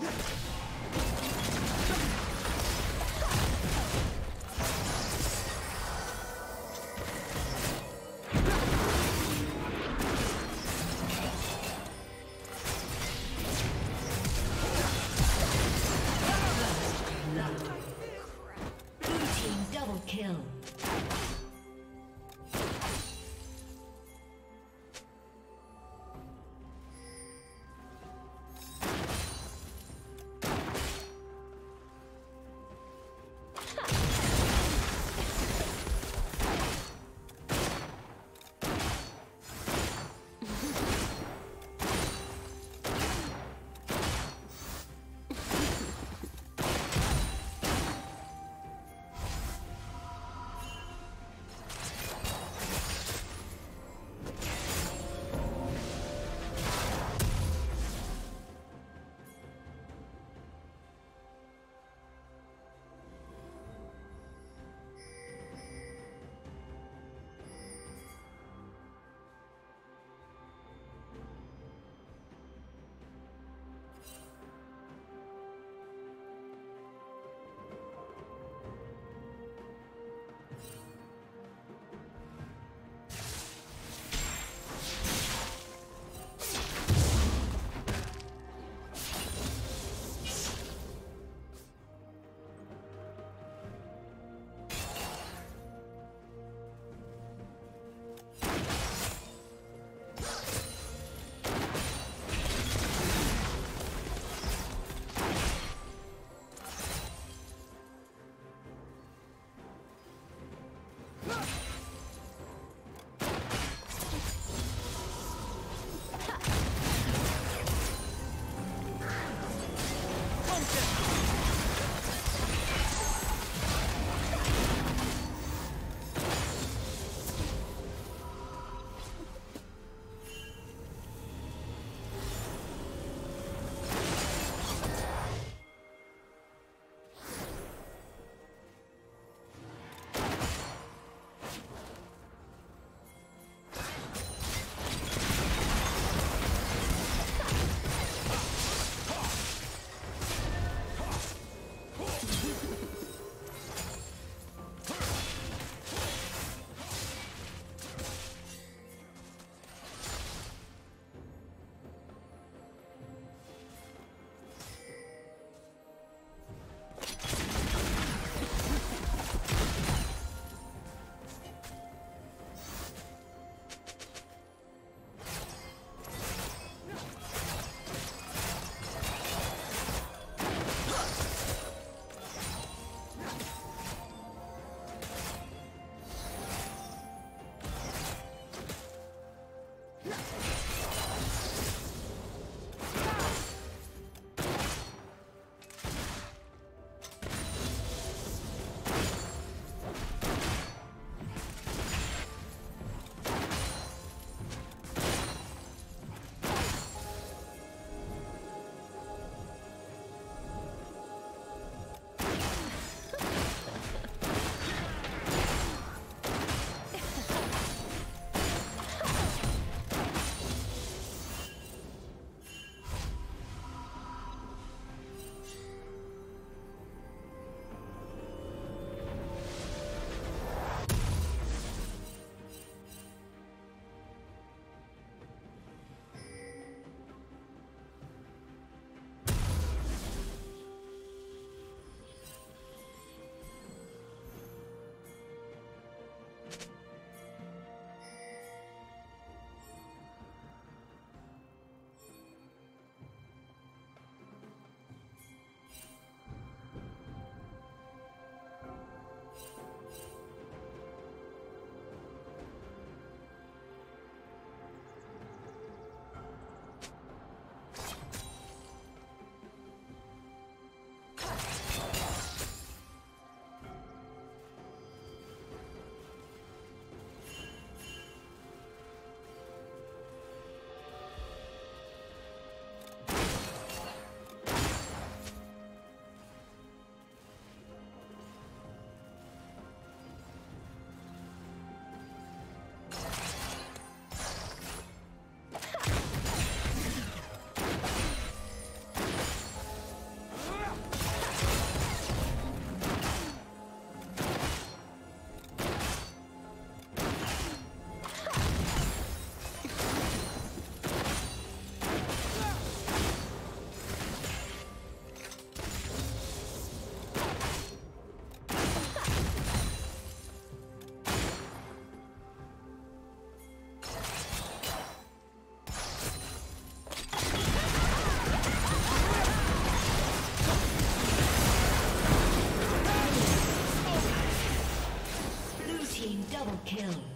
Yeah. Kill.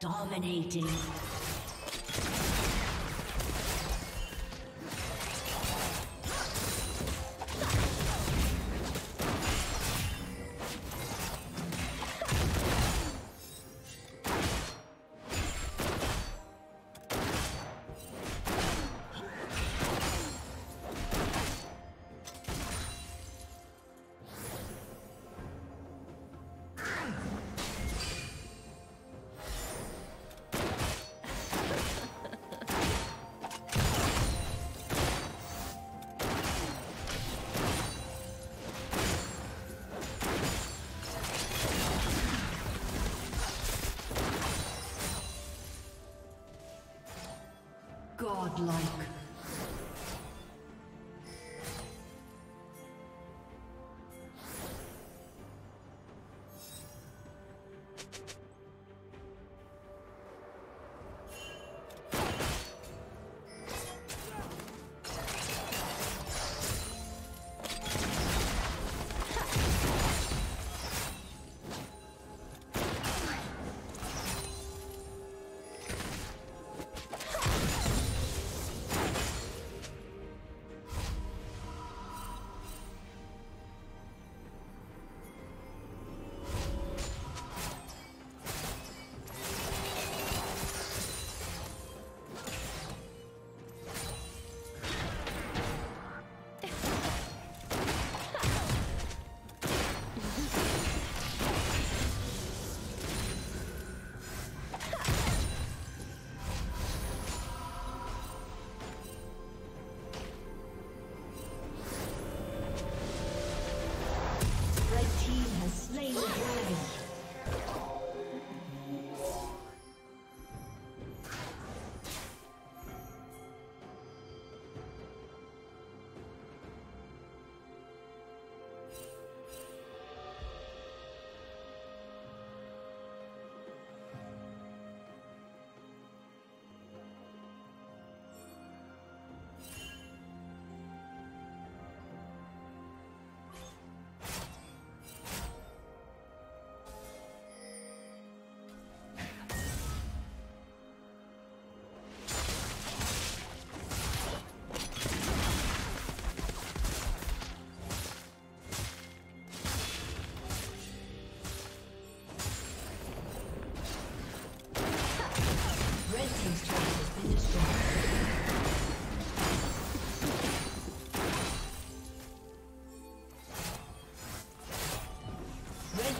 Dominating. Godlike.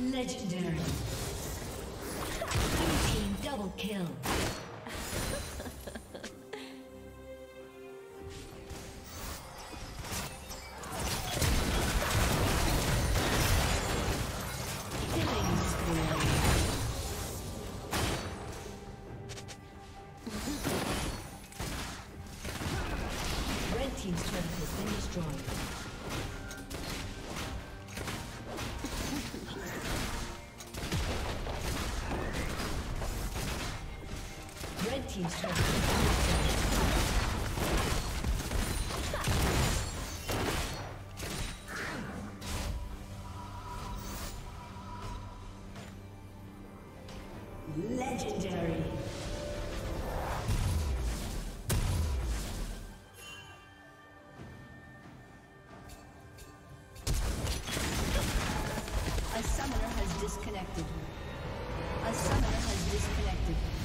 Legendary. Team double kill. team's Legendary. A summoner has disconnected. A summoner has disconnected.